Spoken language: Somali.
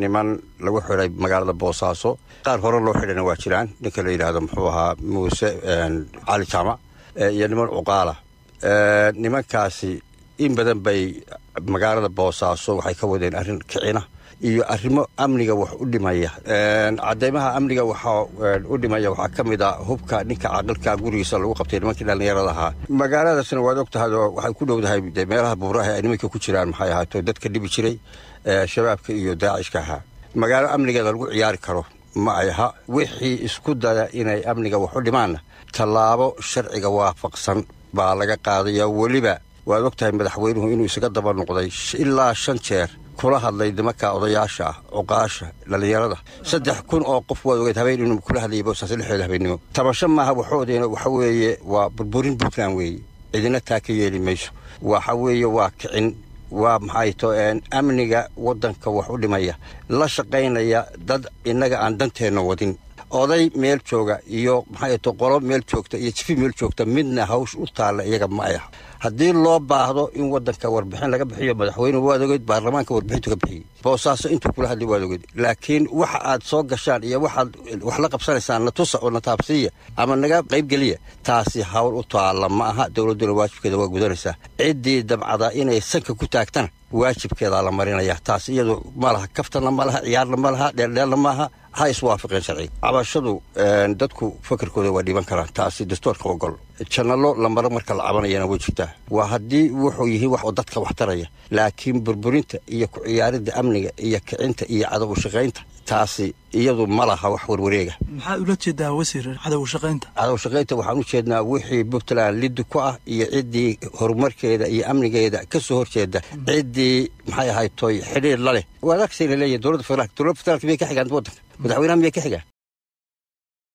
niman lagu xidhay magaalada boosaaso. Qaar hore loo xidhayna waa jiraan. Ninka la yidhaahdo muxuu ahaa muuse cali jaamac iyo niman cuqaala nimankaasi in badan bay magaalada boosaaso waxay ka wadeen arrin kicina iyo arrimo amniga wax u dhimaya. Cadeymaha amniga waxaa u dhimaya waxaa ka mid a hubka ninka caqilka gurigiisa lagu qabtay nimankii dhallinyarada ahaa. Magaaladaasna waad og tahay waxay ku dhowdahay meelaha buuraha ay nimanka ku jiraan maxay ahaato dadka dhibi jiray shabaabka iyo daacishka ahaa. Magaalo amnigeeda lagu ciyaari karo ma ay aha wixii isku daya inay amniga wax u dhimaanna tallaabo sharciga waafaqsan baa laga qaadaya weliba. Waad og tahay madaxweynuhu inuu isaga daba noqday ilaa shan jeer kula hadlay nimanka odayaasha cuqaasha dhallinyarada. Saddex kun oo qof waad ogeed habeen inuu kula hadlayay boosaas lixdeeda habeennimo tabasho maaha waxoodeena waxa weeye waa burburin puntland weeye. Cidina taa ka yeeli mayso. Waxa weeye waa kicin waa maxay to amniga waddanka wax u dhimaya. La shaqaynaya dad innaga aan danteenna wadin oday meel jooga iyo maxay to qolo meel joogta iyo jifi meel joogta midna hawsh u taalla iyaga ma ay ah haddii loo baahdo in waddanka warbixin laga bixiyo madaxweynuhu waad ogeyd baarlamaanka warbixintu ka bixiyey. Boosaaso intuu kula hadlay waad ogeyd laakiin waxa aad soo gashaan iyo waxaad wax la qabsanaysaan na tusa oo na taabsiiya ama naga qaybgeliya taasi hawl u taalla. Ma aha dowladduna waajibkeeda waa gudanaysaa. Ciddii dabcada inay sanka ku taagtana waajibkeedaa la marinaya taas iyadu ma laha kaftana ma laha ciyaarna ma laha dheeldheelna maaha ha iswaafaqeen sharciga cabashadu dadku fakarkooda waa dhiiban karaan. Taasi dastuurka ogol janalo lamaro marka la cabanayana way jirtaa. Waa haddii wuxuu yihiin wax dadka wax taraya laakiin burburinta iyo ku ciyaaridda amniga iyo kicinta iyo cadow shaqaynta taasi iyadu ma laha wax warwareega. Maxaad ula jeedaa wasiir cadow shaqaynta? Cadow shaqaynta waxaan u jeednaa wixii puntland liddi ku ah iyo ciddii horumarkeeda iyo amnigeeda ka soo horjeeda. Ciddii maxay ahayd toy xidhiir la leh. Waad agsayna leeyahay dowladda federaalk dowladda federaalk miyay ka xigaan waddanka madaxweynaha miyay ka xigaan